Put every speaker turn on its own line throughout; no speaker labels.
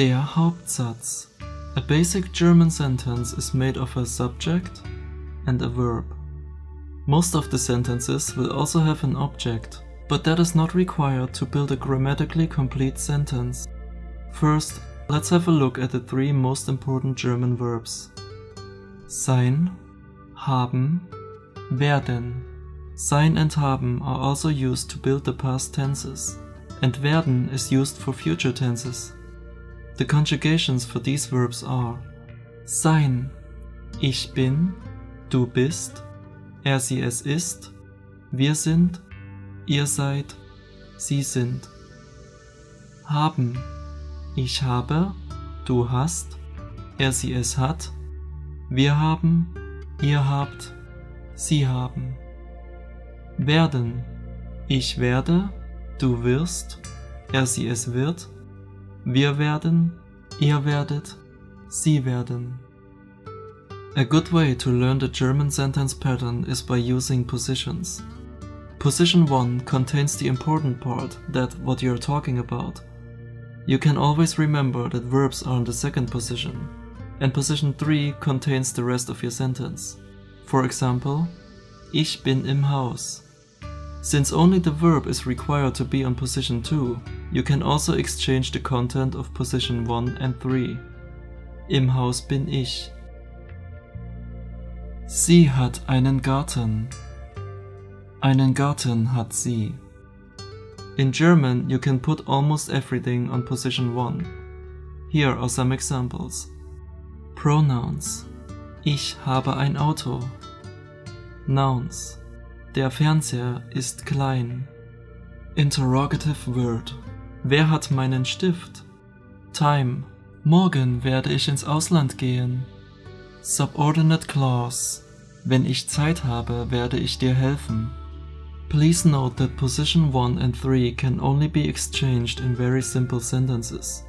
Der Hauptsatz. A basic German sentence is made of a subject and a verb. Most of the sentences will also have an object, but that is not required to build a grammatically complete sentence. First, let's have a look at the three most important German verbs. Sein, haben, werden. Sein and haben are also used to build the past tenses, and werden is used for future tenses. The conjugations for these verbs are sein, ich bin, du bist, er sie es ist, wir sind, ihr seid, sie sind. Haben, ich habe, du hast, er sie es hat, wir haben, ihr habt, sie haben. Werden, ich werde, du wirst, er sie es wird, wir werden, ihr werdet, sie werden. A good way to learn the German sentence pattern is by using positions. Position 1 contains the important part, that what you're talking about. You can always remember that verbs are in the second position, and position 3 contains the rest of your sentence. For example, Ich bin im Haus. Since only the verb is required to be on position 2, you can also exchange the content of position 1 and 3. Im Haus bin ich. Sie hat einen Garten. Einen Garten hat sie. In German, you can put almost everything on position 1. Here are some examples. Pronouns. Ich habe ein Auto. Nouns. Der Fernseher ist klein. Interrogative Word. Wer hat meinen Stift? Time. Morgen werde ich ins Ausland gehen. Subordinate Clause. Wenn ich Zeit habe, werde ich dir helfen. Please note that position 1 and 3 can only be exchanged in very simple sentences.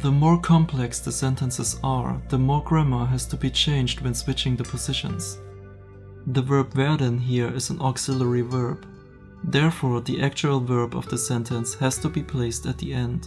The more complex the sentences are, the more grammar has to be changed when switching the positions. The verb werden here is an auxiliary verb. Therefore, the actual verb of the sentence has to be placed at the end.